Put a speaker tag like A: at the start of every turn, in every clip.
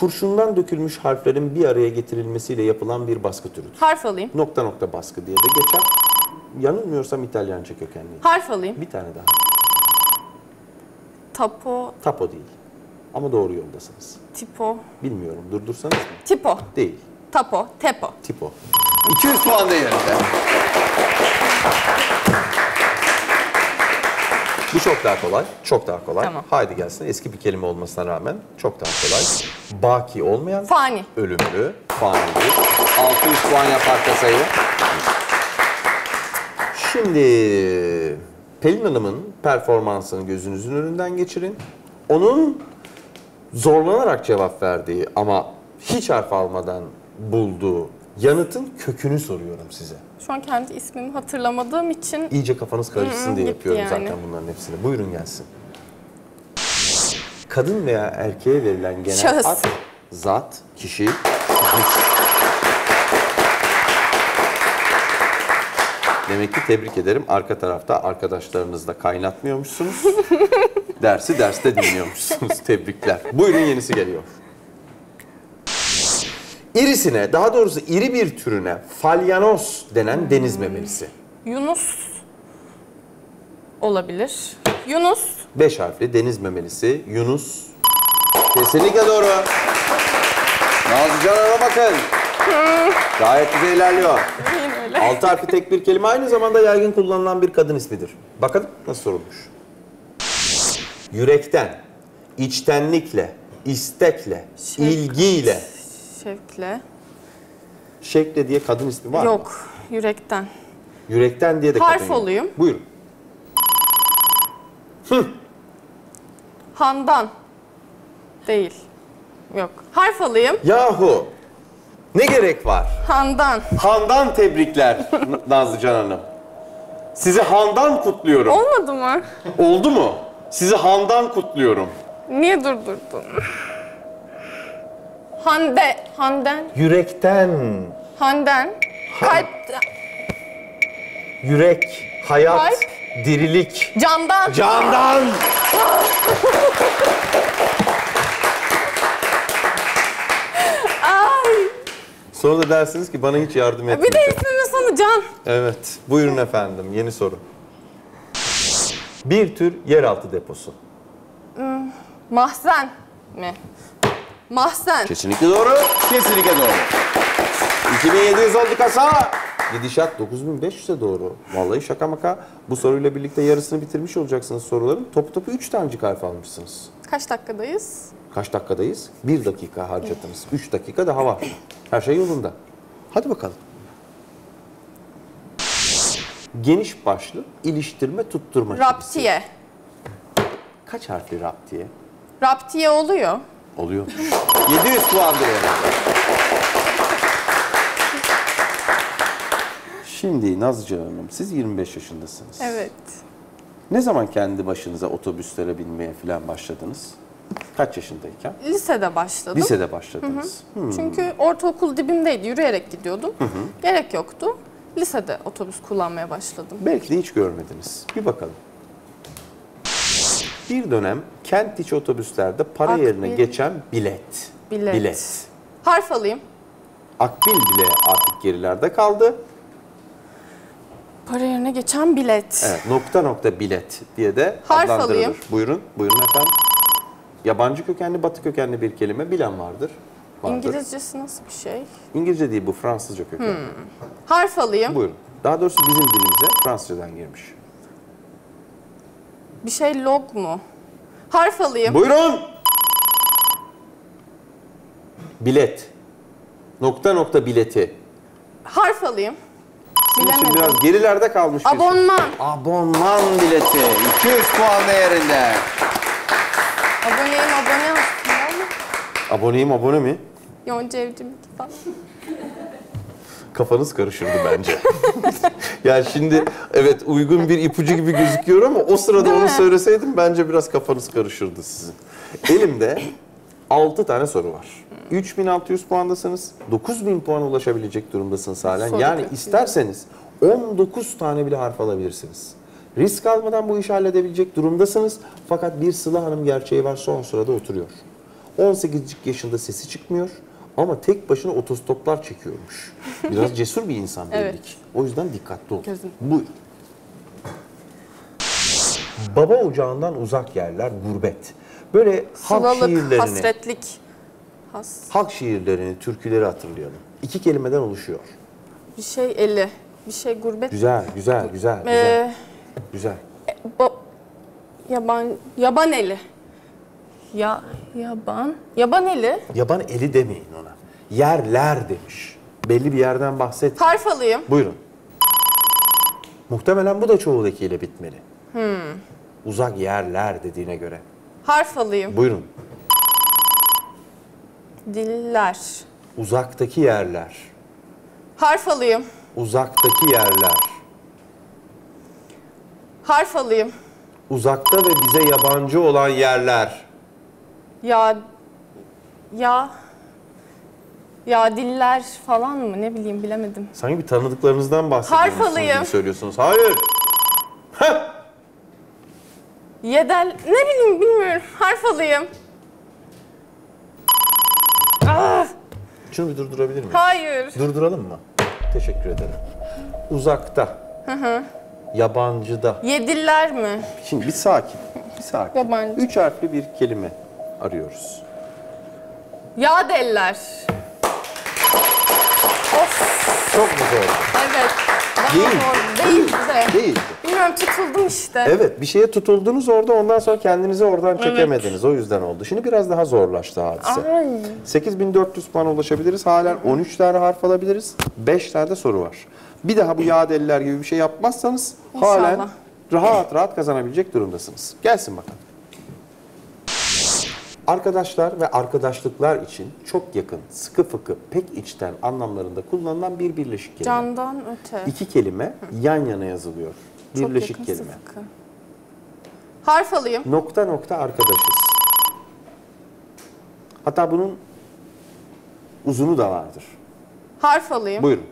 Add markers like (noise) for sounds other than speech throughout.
A: kurşundan dökülmüş harflerin bir araya getirilmesiyle yapılan bir baskı türüdür.
B: Harf alayım.
A: Nokta nokta baskı diye de geçer. Yanılmıyorsam İtalyanca kökenli.
B: Harf alayım.
A: Bir tane daha.
B: Tapo,
A: Tapo değil. Ama doğru yoldasınız.
B: tipo,
A: Bilmiyorum. Durdursanız mı?
B: tipo,
A: Değil.
B: tapo, tepo.
A: Tipo.
C: 200 puan değerinde.
A: Bu çok daha kolay. Çok daha kolay.
B: Tamam.
A: Haydi gelsin. Eski bir kelime olmasına rağmen çok daha kolay. Baki olmayan,
B: Fani.
A: ölümlü, fanidir.
C: 600 puan yapar kasayı.
A: Şimdi Pelin Hanım'ın performansını gözünüzün önünden geçirin. Onun zorlanarak cevap verdiği ama hiç harf almadan bulduğu yanıtın kökünü soruyorum size.
B: Şu an kendi ismimi hatırlamadığım için
A: İyice kafanız karışsın diye yapıyorum
B: yani.
A: zaten bunların hepsini. Buyurun gelsin. Kadın veya erkeğe verilen genel
B: Şahıs.
A: ad, zat, kişi, şahıs. Demek ki tebrik ederim. Arka tarafta arkadaşlarınızla kaynatmıyormuşsunuz. (laughs) Dersi derste dinliyormuşsunuz. Tebrikler. Buyurun yenisi geliyor. İrisine, daha doğrusu iri bir türüne falyanos denen deniz memelisi.
B: Yunus olabilir. Yunus,
A: Beş harfli deniz memelisi Yunus. Kesinlikle doğru.
C: Nazlıcan Hanım'a bakın.
A: Gayet güzel ilerliyor. Altı harfli tek bir kelime aynı zamanda yaygın kullanılan bir kadın ismidir. Bakalım nasıl sorulmuş. Yürekten, içtenlikle, istekle,
B: Şefkat.
A: ilgiyle.
B: Şevkle.
A: Şekle diye kadın ismi var mı?
B: Yok, yürekten.
A: Yürekten diye de
B: Harf
A: kadın yok.
B: olayım.
A: Buyurun.
B: Handan. Değil. Yok. Harf alayım.
A: Yahu ne gerek var?
B: Handan.
A: Handan tebrikler Nazlıcan Hanım. Sizi Handan kutluyorum.
B: Olmadı mı?
A: Oldu mu? Sizi Handan kutluyorum.
B: Niye durdurdun? Hande. Handen.
A: Yürekten,
B: Handen. Kalp.
A: yürek, hayat,
B: Kalp.
A: dirilik.
B: Candan.
A: Candan!
B: Ay.
A: Sonra da dersiniz ki bana hiç yardım
B: Bir
A: etmedi.
B: de ismimin sonu Can.
A: Evet. Buyurun efendim. Yeni soru. Bir tür yeraltı deposu.
B: Mahzen mi? Mahzen.
A: Kesinlikle doğru.
C: Kesinlikle doğru.
A: 2700 oldu kasa. Gidişat 9500'e doğru. Vallahi şaka maka. Bu soruyla birlikte yarısını bitirmiş olacaksınız soruların. Topu topu 3 tanecik harf almışsınız.
B: Kaç dakikadayız?
A: Kaç dakikadayız? 1 dakika harcadınız. 3 dakika daha var. Her şey yolunda. Hadi bakalım. Geniş başlı iliştirme tutturma.
B: Raptiye.
A: Kaç harfli raptiye?
B: Raptiye oluyor.
A: Oluyor.
C: 700 puan değerinde.
A: Şimdi Nazlıca Hanım siz 25 yaşındasınız.
B: Evet.
A: Ne zaman kendi başınıza otobüslere binmeye falan başladınız? Kaç yaşındayken?
B: Lisede başladım.
A: Lisede başladınız. Hmm.
B: Çünkü ortaokul dibimdeydi. Yürüyerek gidiyordum. Gerek yoktu. Lisede otobüs kullanmaya başladım.
A: Belki de hiç görmediniz. Bir bakalım. Bir dönem kent içi otobüslerde para
B: Akbil.
A: yerine geçen bilet.
B: Bilet. Harf alayım.
A: Akbil bile artık gerilerde kaldı.
B: Para yerine geçen bilet.
A: Evet, nokta nokta bilet diye de
B: Harf
A: adlandırılır.
B: alayım.
A: Buyurun, buyurun efendim. Yabancı kökenli, batı kökenli bir kelime bilen vardır. vardır.
B: İngilizcesi nasıl bir şey?
A: İngilizce değil bu, Fransızca kökenli.
B: Harf alayım.
A: Buyurun. Daha doğrusu bizim dilimize Fransızcadan girmiş.
B: Bir şey log mu? Harf alayım.
A: Buyurun. Bilet. Nokta nokta bileti.
B: Harf alayım.
A: Sizin için
B: Bilemedim.
A: biraz gerilerde kalmış bir şey.
B: Abonman.
A: Abonman bileti.
C: 200 puan değerinde.
B: Aboneyim abone aslında ama.
A: Aboneyim abone mi?
B: Yonca Evcim falan.
A: Kafanız karışırdı bence. (laughs) yani şimdi evet uygun bir ipucu gibi gözüküyor ama o sırada
B: Değil
A: onu
B: mi?
A: söyleseydim bence biraz kafanız karışırdı sizin. Elimde 6 tane soru var. 3600 puandasınız. 9000 puan ulaşabilecek durumdasınız halen.
B: Soru
A: yani
B: bekliyorum.
A: isterseniz 19 tane bile harf alabilirsiniz. Risk almadan bu işi halledebilecek durumdasınız. Fakat bir Sıla Hanım gerçeği var son sırada oturuyor. 18 yaşında sesi çıkmıyor ama tek başına otostoplar çekiyormuş. Biraz (laughs) cesur bir insan belli
B: Evet.
A: ki. O yüzden dikkatli ol.
B: Gözüm.
A: Buyur. Baba ocağından uzak yerler gurbet. Böyle halk
B: Sılalık,
A: şiirlerini,
B: hasretlik. Has.
A: halk şiirlerini, türküleri hatırlayalım. İki kelimeden oluşuyor.
B: Bir şey eli. Bir şey gurbet.
A: Güzel, güzel, güzel, güzel.
B: Ee,
A: güzel.
B: ba- yaban yaban eli. Ya yaban yaban eli.
A: Yaban eli demeyin ona. Yerler demiş. Belli bir yerden bahset.
B: Harf alayım.
A: Buyurun. Muhtemelen bu da çoğul ile bitmeli. Uzak yerler dediğine göre.
B: Harf alayım.
A: Buyurun.
B: Diller.
A: Uzaktaki yerler.
B: Harf alayım.
A: Uzaktaki yerler.
B: Harf alayım.
A: Uzakta ve bize yabancı olan yerler.
B: Ya ya ya diller falan mı ne bileyim bilemedim.
A: Sanki bir tanıdıklarınızdan bahsediyorsunuz gibi söylüyorsunuz. Hayır.
B: Yedel ne bileyim bilmiyorum. Harf alayım. Ah,
A: Şunu bir durdurabilir miyim?
B: hayır.
A: Durduralım mı? Teşekkür ederim. Uzakta. Yabancıda.
B: Yediller mi?
A: Şimdi bir sakin. Bir sakin.
B: Yabancı.
A: Üç harfli bir kelime arıyoruz.
B: Ya deller. Of
A: Çok mu zor?
B: evet. Daha
A: Değil.
B: zor değildi de.
A: Değil.
B: Bilmiyorum tutuldum işte.
A: Evet bir şeye tutuldunuz orada ondan sonra kendinizi oradan çekemediniz. O yüzden oldu. Şimdi biraz daha zorlaştı hadise.
B: Ay.
A: 8400 puan ulaşabiliriz. Halen 13 tane harf alabiliriz. 5 tane de soru var. Bir daha bu yağ deliler gibi bir şey yapmazsanız
B: İnşallah.
A: halen rahat rahat kazanabilecek durumdasınız. Gelsin bakalım. Arkadaşlar ve arkadaşlıklar için çok yakın, sıkı fıkı, pek içten anlamlarında kullanılan bir birleşik kelime.
B: Candan öte.
A: İki kelime yan yana yazılıyor.
B: Çok
A: Birleşik
B: yakın,
A: kelime.
B: sıkı. Harf alayım.
A: Nokta nokta arkadaşız. Hatta bunun uzunu da vardır.
B: Harf alayım.
A: Buyurun.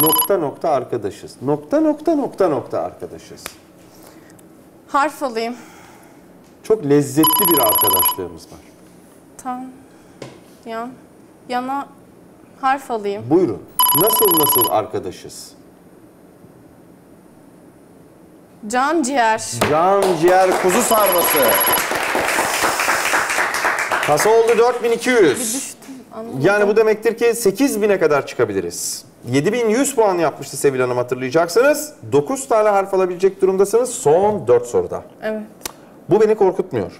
A: Nokta nokta arkadaşız. Nokta nokta nokta nokta arkadaşız.
B: Harf alayım.
A: Çok lezzetli bir arkadaşlığımız var.
B: Tan. Yan. Yana. Harf alayım.
A: Buyurun. Nasıl nasıl arkadaşız?
B: Can ciğer.
A: Can ciğer
C: Kuzu sarması.
A: kasa oldu 4200.
B: Düştüm. Anlamadım.
A: Yani bu demektir ki 8000'e kadar çıkabiliriz. 7100 puan yapmıştı Sevil Hanım hatırlayacaksınız. 9 tane harf alabilecek durumdasınız son 4 soruda.
B: Evet.
A: Bu beni korkutmuyor.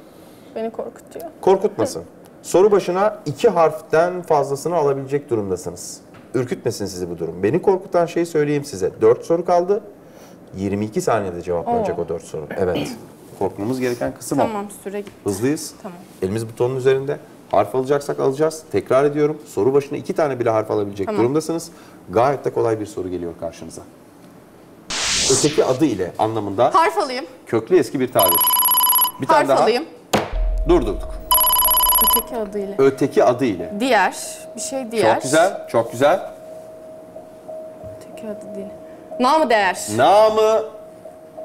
B: Beni korkutuyor.
A: Korkutmasın. Soru başına iki harften fazlasını alabilecek durumdasınız. Ürkütmesin sizi bu durum. Beni korkutan şeyi söyleyeyim size. 4 soru kaldı. 22 saniyede cevaplanacak
B: Oo.
A: o 4 soru. Evet. Korkmamız gereken kısım o.
B: Tamam süre gitti.
A: Hızlıyız.
B: Tamam.
A: Elimiz butonun üzerinde. Harf alacaksak alacağız. Tekrar ediyorum. Soru başına iki tane bile harf alabilecek
B: Tamam.
A: durumdasınız. Gayet de kolay bir soru geliyor karşınıza. Öteki adı ile anlamında
B: Harf alayım.
A: köklü eski bir tabir. Bir tane
B: Harf
A: daha.
B: alayım.
A: Durdurduk.
B: Öteki adıyla.
A: Öteki adı ile.
B: Diğer. Bir şey diğer.
A: Çok güzel, çok güzel.
B: Öteki adı değil. Namı değer.
A: Namı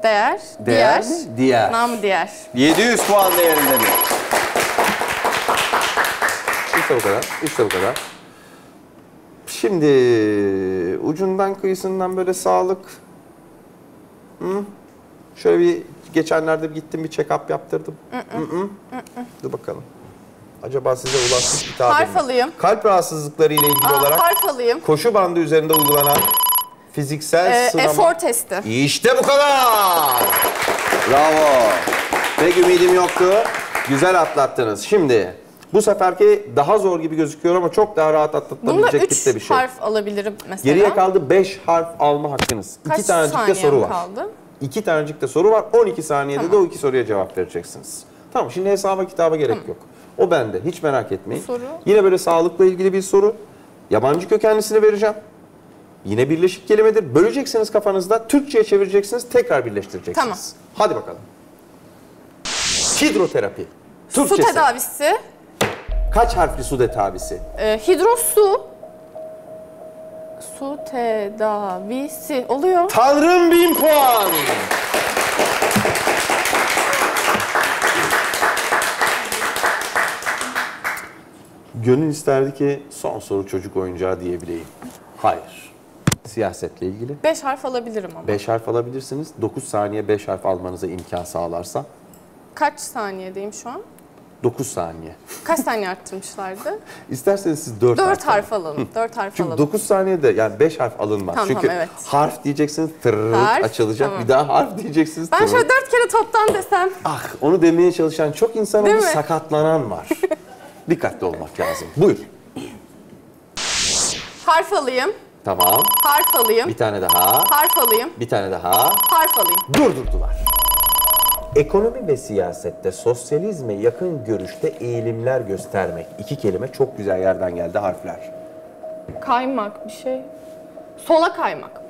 B: Değer.
A: değer
B: diğer.
A: Diğer.
B: Namı diğer.
C: 700 puan değerindedir.
A: İşte bu kadar. İşte bu kadar. Şimdi ucundan kıyısından böyle sağlık. Hı? Şöyle bir geçenlerde gittim bir check-up yaptırdım. Dur bakalım. Acaba size ulaşmış bir tabir
B: Harf alayım.
A: Kalp rahatsızlıkları ile ilgili
B: Aa,
A: olarak
B: harf alayım.
A: koşu bandı üzerinde uygulanan fiziksel
B: Ee,
A: sınama.
B: efor testi.
A: İşte bu kadar. Bravo. Pek ümidim yoktu. Güzel atlattınız. Şimdi bu seferki daha zor gibi gözüküyor ama çok daha rahat
B: Bunda
A: atlatılabilecek
B: 3
A: tipte bir şey.
B: harf alabilirim mesela.
A: Geriye kaldı 5 harf alma hakkınız.
B: Kaç
A: 2 tanecik de soru var.
B: kaldı?
A: 2 tanecik de soru var. 12 saniyede de o iki soruya cevap vereceksiniz. Tamam şimdi hesaba kitaba gerek yok. O bende. Hiç merak etmeyin.
B: Soru?
A: Yine böyle sağlıkla ilgili bir soru. Yabancı kökenlisini vereceğim. Yine birleşik kelimedir. Böleceksiniz kafanızda. Türkçe'ye çevireceksiniz. Tekrar birleştireceksiniz.
B: Tamam.
A: Hadi bakalım. Hidroterapi.
B: Su
A: Türkçesi.
B: tedavisi.
A: Kaç harfli su tedavisi?
B: E, hidrosu. Su tedavisi oluyor.
A: Tanrım bin puan. Gönül isterdi ki son soru çocuk oyuncağı diyebileyim. Hayır. Siyasetle ilgili.
B: 5 harf alabilirim ama.
A: 5 harf alabilirsiniz. 9 saniye 5 harf almanıza imkan sağlarsa.
B: Kaç saniyedeyim şu an?
A: 9 saniye.
B: Kaç saniye arttırmışlardı? (laughs)
A: İsterseniz siz 4,
B: 4
A: harf, alın.
B: harf alalım. 4 harf
A: Çünkü
B: alalım.
A: 9 saniyede yani 5 harf alınmaz.
B: Tamam,
A: Çünkü
B: tamam, evet.
A: harf diyeceksiniz tırırırt
B: Harf,
A: açılacak.
B: tamam.
A: Bir daha harf diyeceksiniz
B: Ben
A: tırırırt.
B: şöyle 4 kere toptan desem.
A: Ah onu demeye çalışan çok insan oldu sakatlanan var. (laughs) Dikkatli olmak lazım. Buyur.
B: Harf alayım.
A: Tamam.
B: Harf alayım.
A: Bir tane daha.
B: Harf alayım.
A: Bir tane daha.
B: Harf alayım.
A: Durdurdular. Ekonomi ve siyasette sosyalizme yakın görüşte eğilimler göstermek. İki kelime çok güzel yerden geldi harfler.
B: Kaymak bir şey. Sola kaymak.